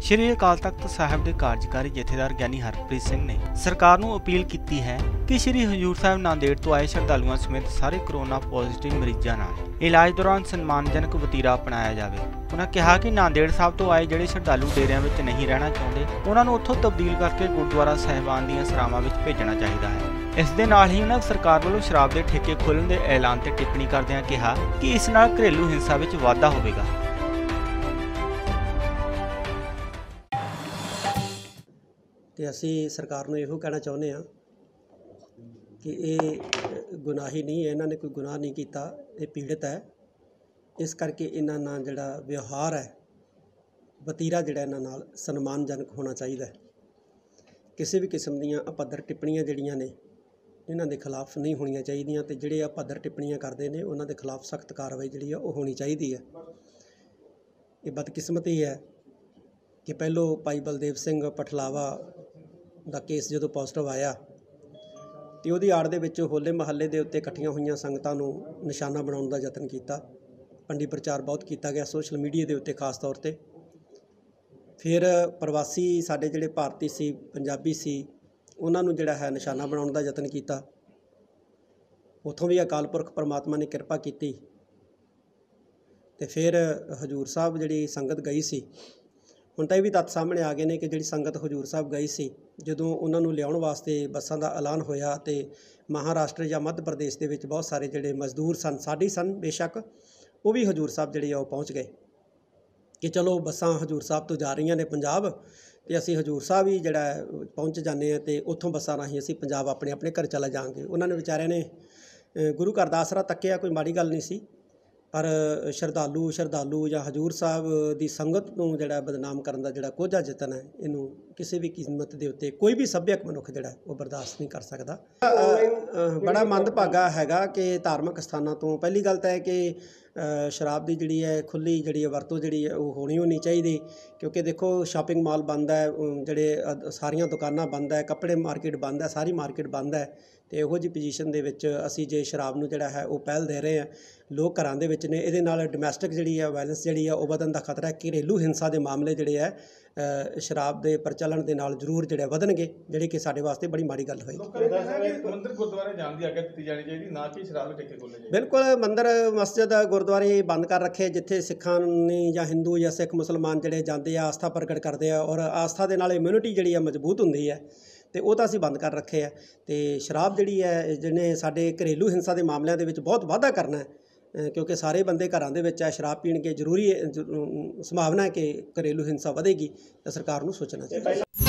ਸ਼੍ਰੀ ਅਕਾਲ ਤਖਤ ਸਾਹਿਬ ਦੇ ਕਾਰਜਕਾਰੀ ਜਥੇਦਾਰ ਗਿਆਨੀ ਹਰਪ੍ਰੀਤ ਸਿੰਘ ਨੇ ਸਰਕਾਰ ਨੂੰ ਅਪੀਲ ਕੀਤੀ ਹੈ ਕਿ ਸ਼੍ਰੀ ਹਜੂਰ ਸਾਹਿਬ ਨਾਂਦੇੜ ਤੋਂ ਆਏ ਸ਼ਰਧਾਲੂਆਂ ਸਮੇਤ ਸਾਰੇ ਕੋਰੋਨਾ ਪੋਜ਼ਿਟਿਵ ਮਰੀਜ਼ਾਂ ਨਾਲ ਇਲਾਜ ਦੌਰਾਨ ਸਨਮਾਨਜਨਕ ਵਤੀਰਾ ਅਪਣਾਇਆ ਜਾਵੇ। ਉਹਨਾਂ ਕਿਹਾ ਕਿ ਨਾਂਦੇੜ ਸਾਹਿਬ ਤੋਂ ਆਏ ਜਿਹੜੇ ਸ਼ਰਧਾਲੂ ਡੇਰਿਆਂ ਵਿੱਚ ਨਹੀਂ ਰਹਿਣਾ ਚਾਹੁੰਦੇ ਉਹਨਾਂ ਨੂੰ ਉੱਥੋਂ ਤਬਦੀਲ ਕਰਕੇ ਗੁਰਦੁਆਰਾ ਸਾਹਿਬਾਨ ਦੀਆਂ ਸਰਾਵਾਂ ਵਿੱਚ ਭੇਜਣਾ ਚਾਹੀਦਾ ਹੈ। ਇਸ ਦੇ ਨਾਲ ਹੀ ਉਹਨਾਂ ਸਰਕਾਰ ਵੱਲੋਂ ਸ਼ਰਾਬ ਦੇ ਠੇਕੇ ਖੋਲ੍ਹਣ ਦੇ ਐਲਾਨ ਤੇ ਟਿੱਪਣੀ ਕਰਦਿਆਂ ਕਿਹਾ ਕਿ ਇਸ ਨਾਲ ਘਰੇਲੂ ਹਿੰਸਾ ਵਿੱਚ ਵਾਧਾ ਹੋਵੇਗਾ। ਅਤੇ ਅਸੀਂ ਸਰਕਾਰ ਨੂੰ ਇਹੋ ਕਹਿਣਾ ਚਾਹੁੰਦੇ ਹਾਂ ਕਿ ਇਹ ਗੁਨਾਹੀ ਨਹੀਂ ਹੈ, ਇਹਨਾਂ ਨੇ ਕੋਈ ਗੁਨਾਹ ਨਹੀਂ ਕੀਤਾ, ਇਹ ਪੀੜਤ ਹੈ। ਇਸ ਕਰਕੇ ਇਹਨਾਂ ਨਾਲ ਜਿਹੜਾ ਵਿਵਹਾਰ ਹੈ, ਵਤੀਰਾ ਜਿਹੜਾ ਇਹਨਾਂ ਨਾਲ ਸਨਮਾਨਜਨਕ ਹੋਣਾ ਚਾਹੀਦਾ ਹੈ। ਕਿਸੇ ਵੀ ਕਿਸਮ ਦੀਆਂ ਅਪੱਧਰ ਟਿੱਪਣੀਆਂ ਜਿਹੜੀਆਂ ਨੇ, ਇਹਨਾਂ ਦੇ ਖਿਲਾਫ ਨਹੀਂ ਹੋਣੀਆਂ ਚਾਹੀਦੀਆਂ ਤੇ ਜਿਹੜੇ ਅਪੱਧਰ ਟਿੱਪਣੀਆਂ ਕਰਦੇ ਨੇ, ਉਹਨਾਂ ਦੇ ਖਿਲਾਫ ਸਖਤ ਕਾਰਵਾਈ ਜਿਹੜੀ ਆ, ਉਹ ਹੋਣੀ ਚਾਹੀਦੀ ਹੈ। ਇਹ ਬਦਕਿਸਮਤੀ ਹੈ ਕਿ ਪਹਿਲੋਂ ਭਾਈ ਬਲਦੇਵ ਸਿੰਘ ਪਠਲਾਵਾ ਦਾ ਕੇਸ ਜਦੋਂ ਪੋਜ਼ਿਟਿਵ ਆਇਆ ਤੇ ਉਹਦੀ ਆੜ ਦੇ ਵਿੱਚ ਹੋਲੇ ਮਹੱਲੇ ਦੇ ਉੱਤੇ ਇਕੱਠੀਆਂ ਹੋਈਆਂ ਸੰਗਤਾਂ ਨੂੰ ਨਿਸ਼ਾਨਾ ਬਣਾਉਣ ਦਾ ਯਤਨ ਕੀਤਾ। ਪੰਡੀ ਪ੍ਰਚਾਰ ਬਹੁਤ ਕੀਤਾ ਗਿਆ ਸੋਸ਼ਲ ਮੀਡੀਆ ਦੇ ਉੱਤੇ ਖਾਸ ਤੌਰ ਤੇ। ਫਿਰ ਪ੍ਰਵਾਸੀ ਸਾਡੇ ਜਿਹੜੇ ਭਾਰਤੀ ਸੀ, ਪੰਜਾਬੀ ਸੀ, ਉਹਨਾਂ ਨੂੰ ਜਿਹੜਾ ਹੈ ਨਿਸ਼ਾਨਾ ਬਣਾਉਣ ਦਾ ਯਤਨ ਕੀਤਾ। ਉਥੋਂ ਵੀ ਅਕਾਲ ਪੁਰਖ ਪਰਮਾਤਮਾ ਨੇ ਕਿਰਪਾ ਕੀਤੀ। ਤੇ ਫਿਰ ਹਜੂਰ ਸਾਹਿਬ ਜਿਹੜੀ ਸੰਗਤ ਗਈ ਸੀ ਹੁਣ ਤਾਂ ਇਹ ਵੀ ਤੱਥ ਸਾਹਮਣੇ ਆ ਗਏ ਨੇ ਕਿ ਜਿਹੜੀ ਸੰਗਤ ਹਜੂਰ ਸਾਹਿਬ ਗਈ ਸੀ, ਜਦੋਂ ਉਹਨਾਂ ਨੂੰ ਲਿਆਉਣ ਵਾਸਤੇ ਬੱਸਾਂ ਦਾ ਐਲਾਨ ਹੋਇਆ ਤੇ ਮਹਾਰਾਸ਼ਟਰ ਜਾਂ ਮੱਧ ਪ੍ਰਦੇਸ਼ ਦੇ ਵਿੱਚ ਬਹੁਤ ਸਾਰੇ ਜਿਹੜੇ ਮਜ਼ਦੂਰ ਸਨ, ਸਾਡੀ ਸਨ ਬੇਸ਼ੱਕ, ਉਹ ਵੀ ਹਜੂਰ ਸਾਹਿਬ ਜਿਹੜੇ ਆ ਉਹ ਪਹੁੰਚ ਗਏ। ਕਿ ਚਲੋ ਬੱਸਾਂ ਹਜੂਰ ਸਾਹਿਬ ਤੋਂ ਜਾ ਰਹੀਆਂ ਨੇ ਪੰਜਾਬ, ਤੇ ਅਸੀਂ ਹਜੂਰ ਸਾਹਿਬ ਹੀ ਜਿਹੜਾ ਪਹੁੰਚ ਜਾਂਦੇ ਆ ਤੇ ਉੱਥੋਂ ਬੱਸਾਂ ਰਾਹੀਂ ਅਸੀਂ ਪੰਜਾਬ ਆਪਣੇ ਆਪਣੇ ਘਰ ਚਲਾ ਜਾਾਂਗੇ ਉਹਨਾਂ ਨੇ ਵਿਚਾਰਿਆਂ ਨੇ ਗੁਰੂ ਘਰ ਦਾ ਆਸਰਾ ਤੱਕਿਆ, ਕੋਈ ਮਾੜੀ ਗੱਲ ਨਹੀਂ ਸੀ। ਪਰ ਸ਼ਰਧਾਲੂ ਸ਼ਰਧਾਲੂ ਜਾਂ ਹਜੂਰ ਸਾਹਿਬ ਦੀ ਸੰਗਤ ਨੂੰ ਜਿਹੜਾ ਬਦਨਾਮ ਕਰਨ ਦਾ ਜਿਹੜਾ ਕੋਝਾ ਯਤਨ ਹੈ, ਇਹਨੂੰ ਕਿਸੇ ਵੀ ਕੀਮਤ ਦੇ ਉੱਤੇ ਕੋਈ ਵੀ ਸੱਭਿਅਕ ਮਨੁੱਖ ਜਿਹੜਾ ਉਹ ਬਰਦਾਸ਼ਤ ਨਹੀਂ ਕਰ ਸਕਦਾ। ਬੜਾ ਮੰਦਭਾਗਾ ਹੈਗਾ ਕਿ ਧਾਰਮਿਕ ਸਥਾਨਾਂ ਤੋਂ ਪਹਿਲੀ ਗੱਲ ਤਾਂ ਹੈ ਕਿ ਸ਼ਰਾਬ ਦੀ ਜਿਹੜੀ ਹੈ ਖੁੱਲੀ ਜਿਹੜੀ ਹੈ ਵਰਤੋਂ ਜਿਹੜੀ ਹੈ ਉਹ ਹੋਣੀ ਹੋਣੀ ਚਾਹੀਦੀ। ਕਿਉਂਕਿ ਦੇਖੋ ਸ਼ਾਪਿੰਗ ਮਾਲ ਬੰਦ ਹੈ ਜਿਹੜੇ ਸਾਰੀਆਂ ਦੁਕਾਨਾਂ ਬੰਦ ਹੈ ਕੱਪੜੇ ਮਾਰਕੀਟ ਬੰਦ ਹੈ ਸਾਰੀ ਮਾਰਕੀਟ ਬੰਦ ਹੈ। ਤੇ ਇਹੋ ਜੀ ਪੋਜੀਸ਼ਨ ਦੇ ਵਿੱਚ ਅਸੀਂ ਜੇ ਸ਼ਰਾਬ ਨੂੰ ਜਿਹੜਾ ਹੈ ਉਹ ਪਹਿਲ ਦੇ ਰਹੇ ਹਾਂ ਲੋਕ ਘਰਾਂ ਦੇ ਵਿੱਚ ਨੇ ਇਹਦੇ ਨਾਲ ਡੋਮੈਸਟਿਕ ਜਿਹੜੀ ਹੈ ਵਾਇਲੈਂਸ ਜਿਹੜੀ ਹੈ ਉਹ ਵਧਣ ਦਾ ਖਤਰਾ ਹੈ। ਘਰੇਲੂ ਹਿੰਸਾ ਦੇ ਮਾਮਲੇ ਜਿਹੜੇ ਹੈ ਸ਼ਰਾਬ ਦੇ ਪ੍ਰਚਲਨ ਦੇ ਨਾਲ ਜ਼ਰੂਰ ਜਿਹੜੇ ਵਧਣਗੇ ਜਿਹੜੇ ਕਿ ਸਾਡੇ ਵਾਸਤੇ ਬੜੀ ਮਾੜੀ ਗੱਲ ਹੋਏਗੀ। ਮੰਦਿਰ ਗੁਰਦੁਆਰੇ ਜਾਣ ਦੀ ਆਗਿਆ ਦਿੱਤੀ ਜਾਣੀ ਚਾਹੀਦੀ ਨਾ ਕਿ ਸ਼ਰਾਬ ਦੇ ਠੇਕੇ ਖੋਲੇ ਬਿਲਕੁਲ ਮੰਦਰ ਮਸਜਿਦ ਗੁਰਦੁਆਰੇ ਬੰਦ ਕਰ ਰੱਖੇ ਜਿੱਥੇ ਸਿੱਖਾਂ ਨੇ ਜਾਂ ਹਿੰਦੂ ਜਾਂ ਸਿੱਖ ਮੁਸਲਮਾਨ ਜਿਹੜੇ ਜਾਂਦੇ ਆ ਆਸਥਾ ਪ੍ਰਗਟ ਕਰਦੇ ਆ ਔਰ ਆਸਥਾ ਦੇ ਨਾਲ ਇਮਿਊਨਿਟੀ ਜਿਹੜੀ ਆ ਮਜ਼ਬੂਤ ਹੁੰਦੀ ਹੈ ਤੇ ਉਹ ਤਾਂ ਅਸੀਂ ਬੰਦ ਕਰ ਰੱਖੇ ਆ। ਤੇ ਸ਼ਰਾਬ ਜਿਹੜੀ ਹੈ ਜਿਹਨੇ ਸਾਡੇ ਘਰੇਲੂ ਹਿੰਸਾ ਦੇ ਮਾਮਲਿਆਂ ਦੇ ਵਿੱਚ ਬਹੁਤ ਵਾਧਾ ਕਰਨਾ ਹੈ ਕਿਉਂਕਿ ਸਾਰੇ ਬੰਦੇ ਘਰਾਂ ਦੇ ਵਿੱਚ ਆ, ਸ਼ਰਾਬ ਪੀਣਗੇ ਜ਼ਰੂਰੀ ਸੰਭਾਵਨਾ ਹੈ ਕਿ ਘਰੇਲੂ ਹਿੰਸਾ ਵਧੇਗੀ, ਤਾਂ ਸਰਕਾਰ ਨੂੰ ਸੋਚਣਾ ਚਾਹੀਦਾ